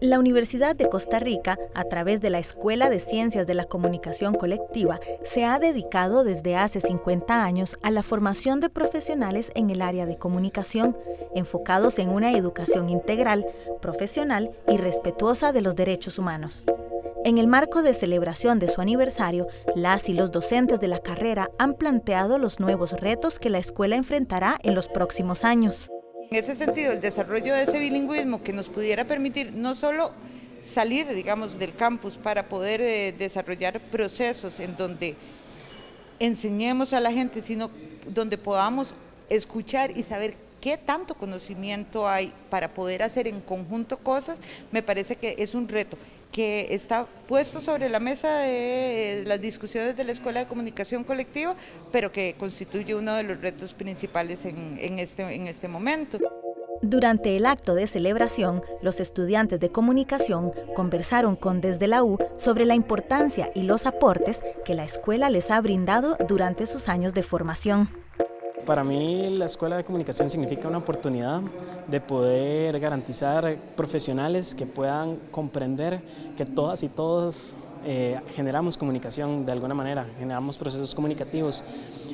La Universidad de Costa Rica, a través de la Escuela de Ciencias de la Comunicación Colectiva, se ha dedicado desde hace 50 años a la formación de profesionales en el área de comunicación, enfocados en una educación integral, profesional y respetuosa de los derechos humanos. En el marco de celebración de su aniversario, las y los docentes de la carrera han planteado los nuevos retos que la escuela enfrentará en los próximos años. En ese sentido, el desarrollo de ese bilingüismo que nos pudiera permitir no solo salir, digamos, del campus para poder eh, desarrollar procesos en donde enseñemos a la gente, sino donde podamos escuchar y saber qué tanto conocimiento hay para poder hacer en conjunto cosas, me parece que es un reto que está puesto sobre la mesa de las discusiones de la Escuela de Comunicación Colectiva, pero que constituye uno de los retos principales en, este, en este momento. Durante el acto de celebración, los estudiantes de comunicación conversaron con Desde la U sobre la importancia y los aportes que la escuela les ha brindado durante sus años de formación. Para mí la Escuela de Comunicación significa una oportunidad de poder garantizar profesionales que puedan comprender que todas y todos eh, generamos comunicación de alguna manera, generamos procesos comunicativos.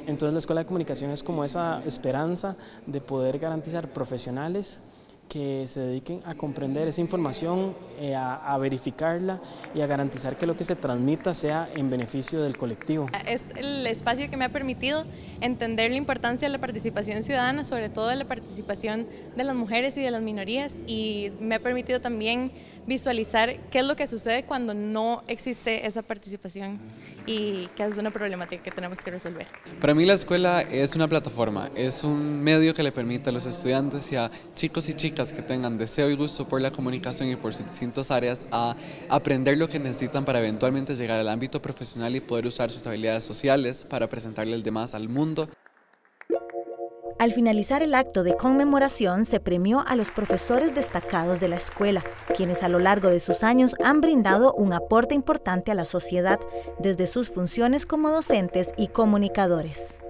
Entonces la Escuela de Comunicación es como esa esperanza de poder garantizar profesionales que se dediquen a comprender esa información, eh, a, verificarla y a garantizar que lo que se transmita sea en beneficio del colectivo. Es el espacio que me ha permitido entender la importancia de la participación ciudadana, sobre todo de la participación de las mujeres y de las minorías y me ha permitido también visualizar qué es lo que sucede cuando no existe esa participación y que es una problemática que tenemos que resolver. Para mí la escuela es una plataforma, es un medio que le permite a los estudiantes y a chicos y chicas que tengan deseo y gusto por la comunicación y por sus distintas áreas a aprender lo que necesitan para eventualmente llegar al ámbito profesional y poder usar sus habilidades sociales para presentarle al demás al mundo. Al finalizar el acto de conmemoración se premió a los profesores destacados de la escuela, quienes a lo largo de sus años han brindado un aporte importante a la sociedad desde sus funciones como docentes y comunicadores.